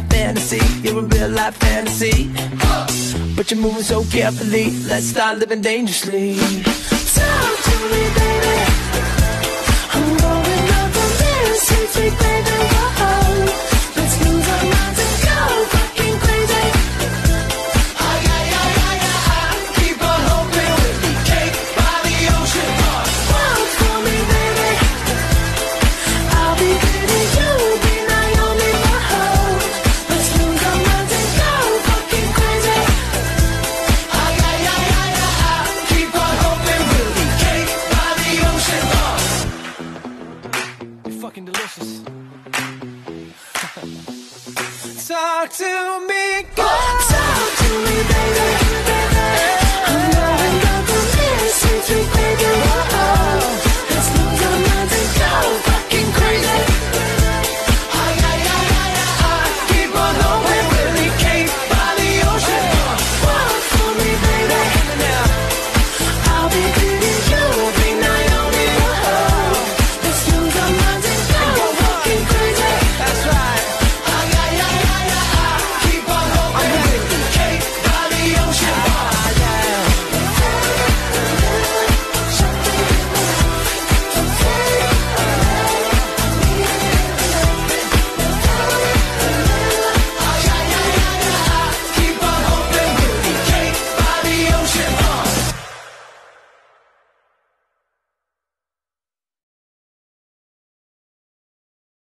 life fantasy. You're a real life fantasy. But you're moving so carefully. Let's start living dangerously. fucking delicious. Talk to me, girl. Talk to me, baby.